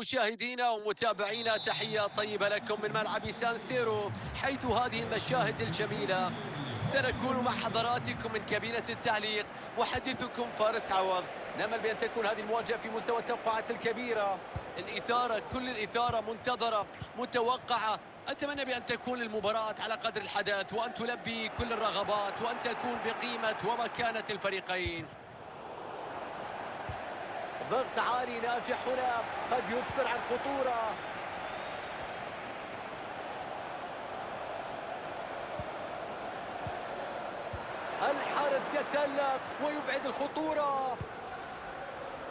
مشاهدينا ومتابعينا تحية طيبة لكم من ملعب سان سيرو. حيث هذه المشاهد الجميلة سنكون مع حضراتكم من كابينة التعليق. محدثكم فارس عوض. نأمل بأن تكون هذه المواجهة في مستوى التوقعات الكبيرة. الإثارة كل الإثارة منتظرة متوقعة. أتمنى بأن تكون المباراة على قدر الحدث وأن تلبي كل الرغبات وأن تكون بقيمة ومكانة الفريقين. ضغط عالي ناجح هنا. قد يسفر عن خطورة. الحارس يتألق ويبعد الخطورة.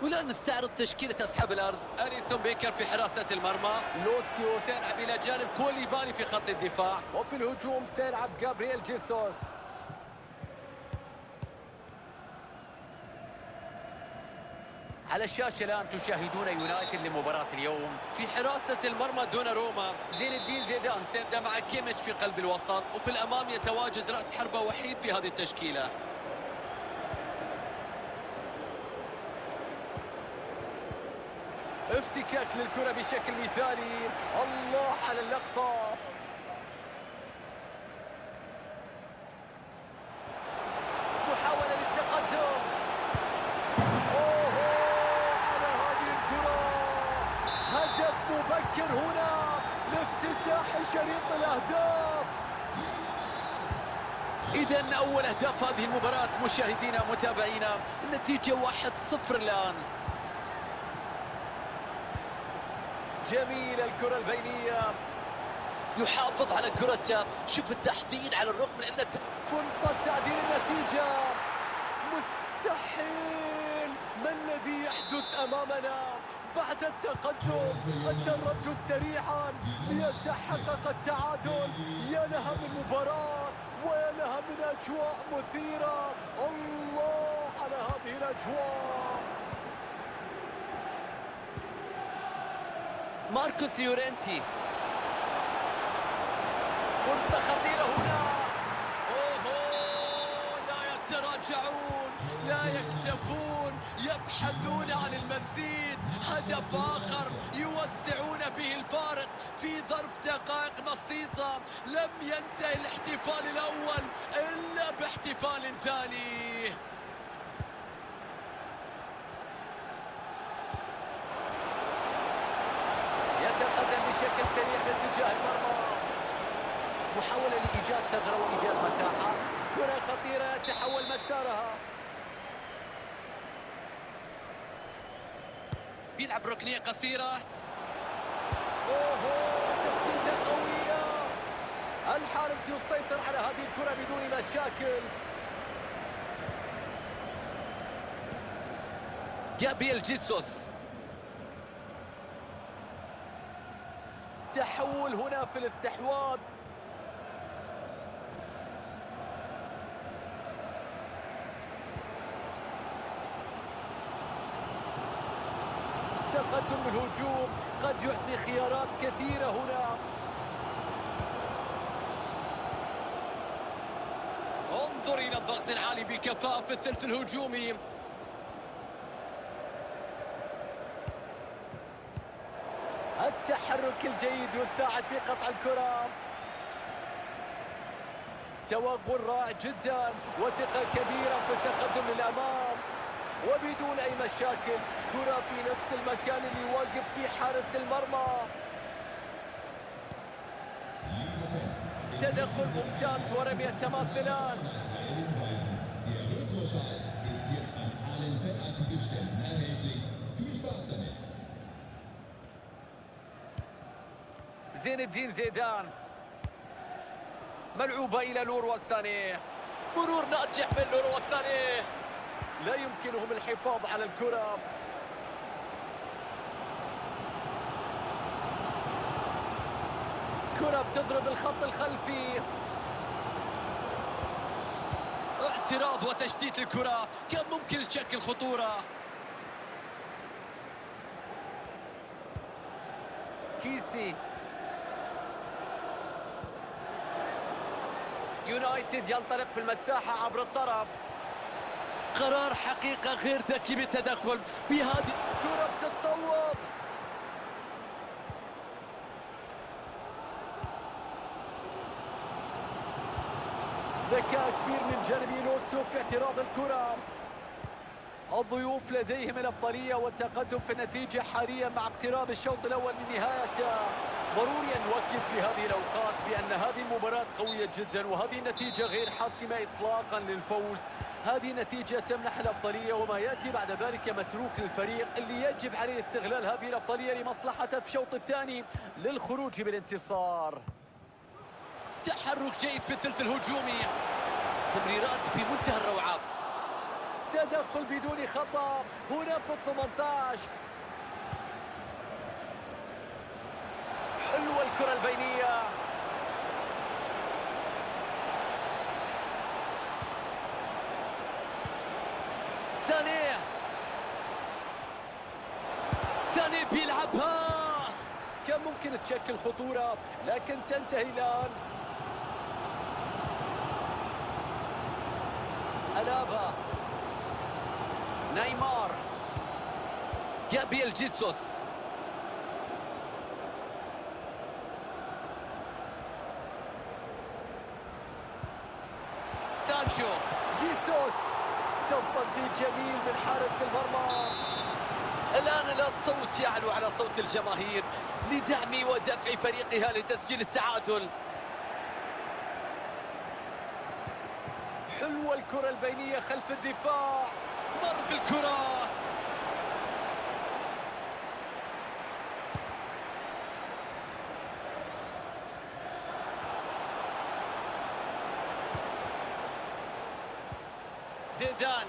والآن نستعرض تشكيلة أصحاب الأرض. أليسون بيكر في حراسة المرمى. لوسيو سيلعب إلى جانب كوليبالي في خط الدفاع. وفي الهجوم سيلعب جابرييل جيسوس. على الشاشة الآن تشاهدون يونايتد لمباراة اليوم. في حراسة المرمى دون روما زين الدين زيدان سيبدأ مع كيميتش في قلب الوسط وفي الأمام يتواجد رأس حربة وحيد في هذه التشكيلة. افتكاك للكرة بشكل مثالي الله على اللقطة محاولة للتقدم أوه على هذه الكرة هدف مبكر هنا لافتتاح شريط الأهداف إذا أول أهداف هذه المباراة مشاهدينا متابعينا النتيجة 1-0 الآن. جميلة الكرة البينية. يحافظ على كرته شوف التحضير على الرغم من أن فرصة تعديل النتيجة. مستحيل. ما الذي يحدث أمامنا بعد التقدم؟ التردد سريعا. ليتحقق التعادل. يا لها من مباراة ويا لها من أجواء مثيرة. الله على هذه الأجواء. ماركوس يورنتي فرصة خطيرة هنا. يتراجعون لا يكتفون يبحثون عن المزيد. هدف آخر يوسعون به الفارق في ظرف دقائق بسيطة. لم ينتهي الاحتفال الأول إلا باحتفال ثاني يتقدم بشكل سريع باتجاه المرمى محاولة لإيجاد ثغرة وإيجاد مساحة كرة خطيرة تحول مسارها. بيلعب ركنية قصيرة. أوهو تسديدة قوية. الحارس يسيطر على هذه الكرة بدون مشاكل. جابرييل جيسوس. تحول هنا في الاستحواذ. تقدم الهجوم. قد يعطي خيارات كثيرة هنا. انظر إلى الضغط العالي بكفاءة في الثلث الهجومي. التحرك الجيد يساعد في قطع الكرة. توغل رائع جدا وثقة كبيرة في التقدم للأمام وبدون أي مشاكل كرة في نفس المكان اللي يوقف فيه حارس المرمى. تدخل ممتاز ورمي التماس الآن! زين الدين زيدان. ملعوبة إلى لور والساني مرور ناجح من لورو والثاني لا يمكنهم الحفاظ على الكرة. كرة بتضرب الخط الخلفي. اعتراض وتشتيت الكرة كان ممكن تشكل خطورة كيسي. يونايتد ينطلق في المساحة عبر الطرف. قرار حقيقة غير ذكي بالتدخل بهذه الكرة بتتصوب ذكاء كبير من جانب لوسو في اعتراض الكرة. الضيوف لديهم الأفضلية والتقدم في النتيجة حاليا مع اقتراب الشوط الأول من نهايته ضروري أن نؤكد في هذه الأوقات بأن هذه المباراة قوية جدا وهذه النتيجة غير حاسمة إطلاقا للفوز هذه نتيجة تمنح الأفضلية وما يأتي بعد ذلك متروك للفريق اللي يجب عليه استغلال هذه الأفضلية لمصلحته في الشوط الثاني للخروج بالانتصار. تحرك جيد في الثلث الهجومي. تمريرات في منتهى الروعة. تدخل بدون خطأ. هنا في ال 18 حلوة الكرة البينية. سانيه سانيه بيلعبها. كان ممكن تشكل خطورة لكن تنتهي الآن. ألابا. نيمار. جابيل جيسوس. سانشو. جيسوس. تصدي جميل من حارس المرمى. الآن الصوت يعلو على صوت الجماهير لدعم ودفع فريقها لتسجيل التعادل. حلوة الكرة البينية خلف الدفاع. مر بالكرة زيدان.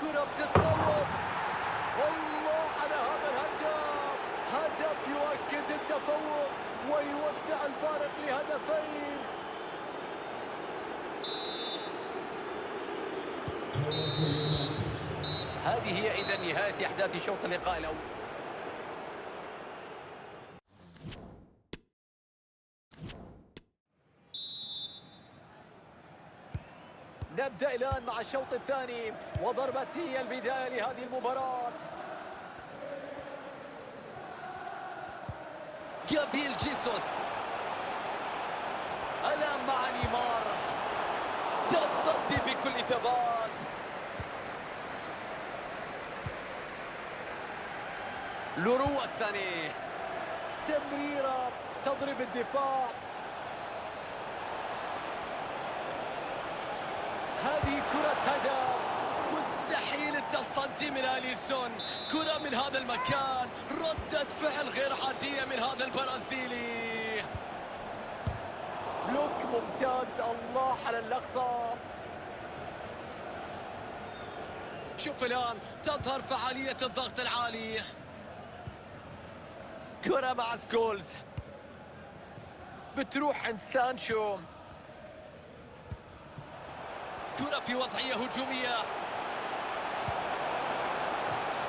كرة بتتصوب الله على هذا الهدف. هدف يؤكد التفوق ويوسع الفارق لهدفين. هذه هي إذا نهاية أحداث شوط اللقاء الأول. نبدأ الآن مع الشوط الثاني وضربة هي البداية لهذه المباراة. جابيل جيسوس. الآن مع نيمار. تصدي بكل ثبات. لورو الثاني. تمريرة تضرب الدفاع هذه كرة هدف. مستحيل التصدي من أليسون. كرة من هذا المكان. ردة فعل غير عادية من هذا البرازيلي. block ممتاز. الله على اللقطة. شوف الآن. تظهر فعالية الضغط العالي. كرة مع سكولز. بتروح عند سانشو. كرة في وضعية هجومية.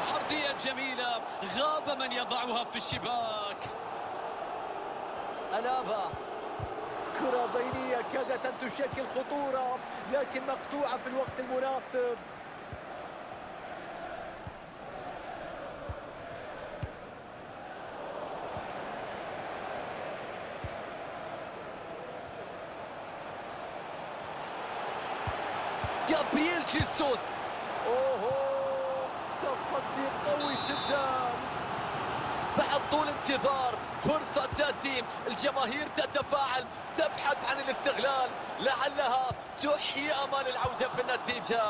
عرضية جميلة غاب من يضعها في الشباك. ألابا. كرة بينية كادت أن تشكل خطورة لكن مقطوعة في الوقت المناسب. جابرييل جيسوس. أوهو تصدي قوي جدا. بعد طول انتظار فرصة تأتي. الجماهير تتفاعل تبحث عن الاستغلال. لعلها تحيي أمال العودة في النتيجة.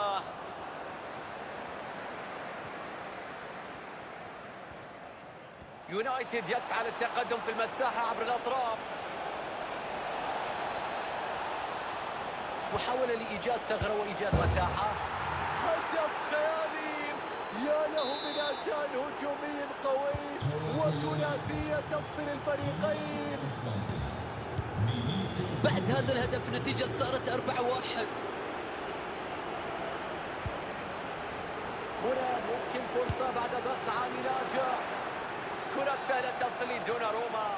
يونايتد يسعى للتقدم في المساحة عبر الأطراف. محاولة لإيجاد ثغرة وإيجاد مساحة. هدف خيالي يا له من أتان هجومي قوي. وثلاثية تفصل الفريقين. 20. Vinicius بعد هذا الهدف النتيجة صارت أربعة واحد. هنا ممكن فرصة بعد ضغط عالي ناجح. كرة سهلة تصل لدون روما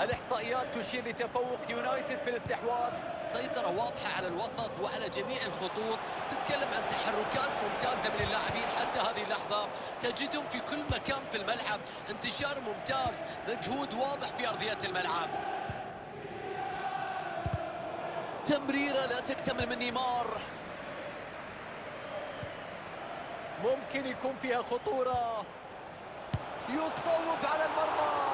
الإحصائيات تشير لتفوق يونايتد في الاستحواذ. سيطرة واضحة على الوسط وعلى جميع الخطوط. تتكلم عن تحركات ممتازة من اللاعبين حتى هذه اللحظة. تجدهم في كل مكان في الملعب. انتشار ممتاز. مجهود واضح في أرضية الملعب. تمريرة لا تكتمل من نيمار. ممكن يكون فيها خطورة. يصوب على المرمى.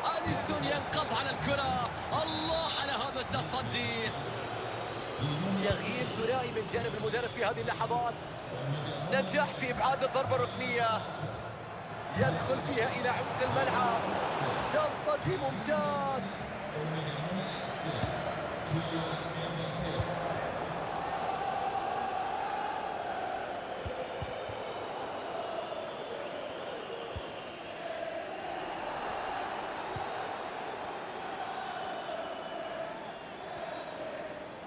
أليسون ينقض على الكرة. الله على هذا التصدي تغيير ثنائي من جانب المدرب في هذه اللحظات. نجح في إبعاد الضربة الركنية. يدخل فيها إلى عمق الملعب. تصدي ممتاز.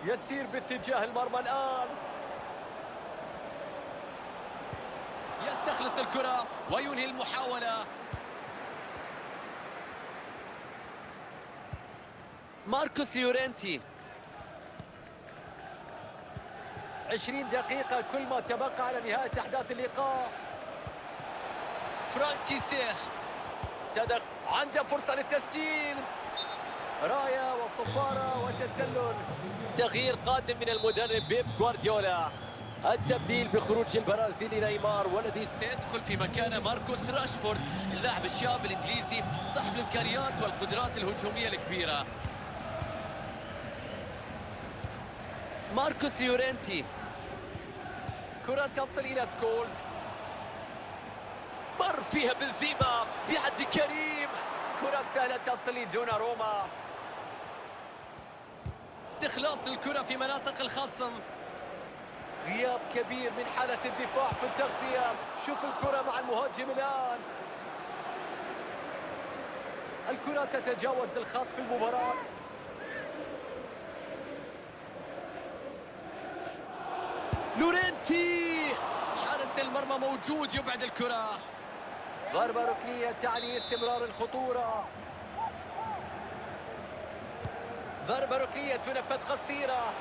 يسير باتجاه المرمى الآن. يستخلص الكرة وينهي المحاولة. ماركوس يورنتي 20 دقيقة كل ما تبقى على نهاية أحداث اللقاء. فرانكي سيه تدخل عنده فرصة للتسجيل. راية وصفارة وتسلل. تغيير قادم من المدرب بيب جوارديولا. التبديل بخروج البرازيلي نيمار والذي سيدخل في مكانه ماركوس راشفورد اللاعب الشاب الإنجليزي صاحب الإمكانيات والقدرات الهجومية الكبيرة. ماركوس يورنتي كرة تصل إلى سكولز. مر فيها بنزيما بيد كريم. كرة سهلة تصل لدونا روما. استخلاص الكرة في مناطق الخصم. غياب كبير من حالة الدفاع في التغطية. شوف الكرة مع المهاجم الآن. الكرة تتجاوز الخط في المباراة. لورنتي حارس المرمى موجود يبعد الكرة. ضربة ركنية تعني استمرار الخطورة. ضربة ركنية تنفذ قصيرة.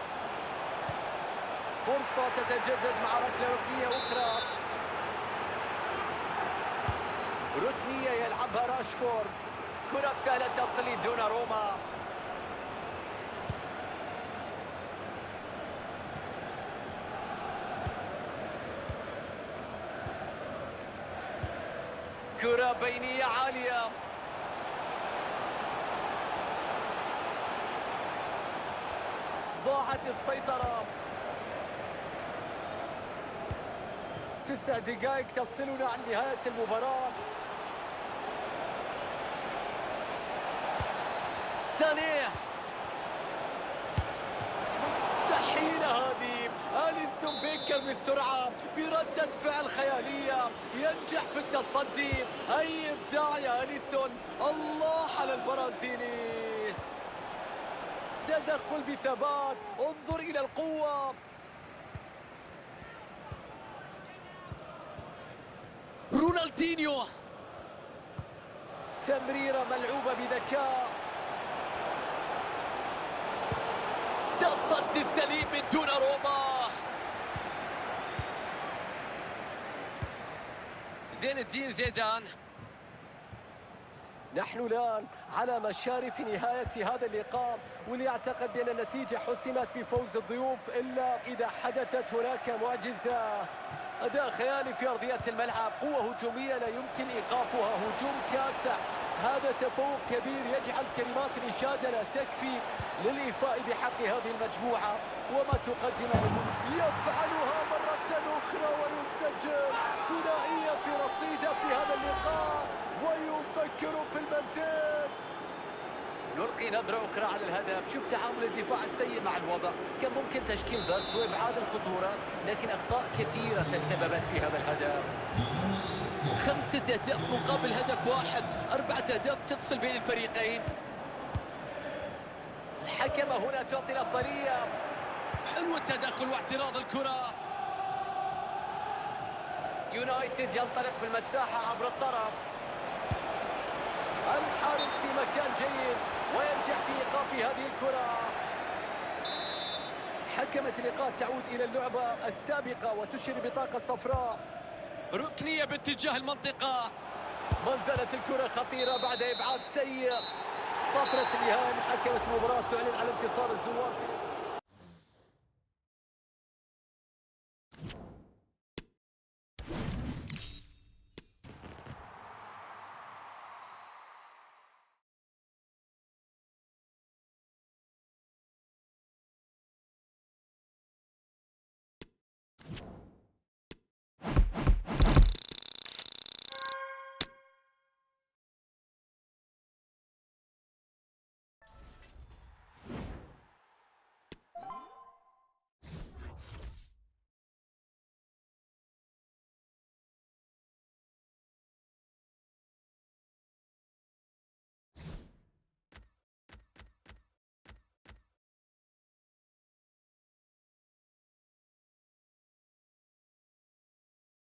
فرصة تتجدد مع ركلة ركنية أخرى. ركنية يلعبها راشفورد. كرة سهلة تصل لدونا روما. كرة بينية عالية. ضاعت السيطرة. تسع دقائق تفصلنا عن نهاية المباراة. سانيه مستحيلة هذه. أليسون بيكر بالسرعة؟ بردة فعل خيالية. ينجح في التصدي. أي إبداع يا أليسون. الله على البرازيلي. تدخل بثبات. انظر إلى القوة. رونالدينيو. تمريرة ملعوبة بذكاء. تصدي سليم من دون روما. زين الدين زيدان. نحن الآن على مشارف نهاية هذا اللقاء واللي أعتقد بأن النتيجة حسمت بفوز الضيوف إلا إذا حدثت هناك معجزة. أداء خيالي في أرضية الملعب قوة هجومية لا يمكن إيقافها. هجوم كاسح هذا تفوق كبير يجعل كلمات الإشادة لا تكفي للإيفاء بحق هذه المجموعة. وما تقدمه يفعلها. ويفكر في المزيد. نلقي نظرة أخرى على الهدف. شوف تعامل الدفاع السيء مع الوضع. كان ممكن تشكيل ضغط وإبعاد الخطورة لكن أخطاء كثيرة تسببت في هذا الهدف. خمسة أهداف مقابل هدف واحد. أربعة أهداف تفصل بين الفريقين. الحكمة هنا تعطي الأفضلية حلو التدخل واعتراض الكرة. يونايتد ينطلق في المساحة عبر الطرف. الحارس في مكان جيد وينجح في إيقاف هذه الكرة. حكمت اللقاء تعود إلى اللعبة السابقة وتشير بطاقة صفراء. ركنية باتجاه المنطقة. ما زالت الكرة خطيرة بعد إبعاد سيء. فترة النهاية من حكمة المباراة تعلن على انتصار الزوار.